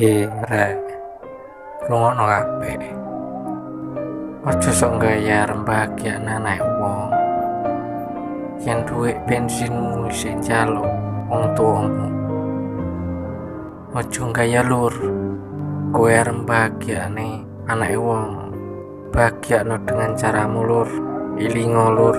Ye rek rungokno kabeh. Ojo sok gaya ya anak wong. Yang duit bensinmu isih njaluk wong tuamu. Ojo gaya lur Kowe ya bahagiane anak wong. Bahagiano dengan cara mulur, Ilingo lur.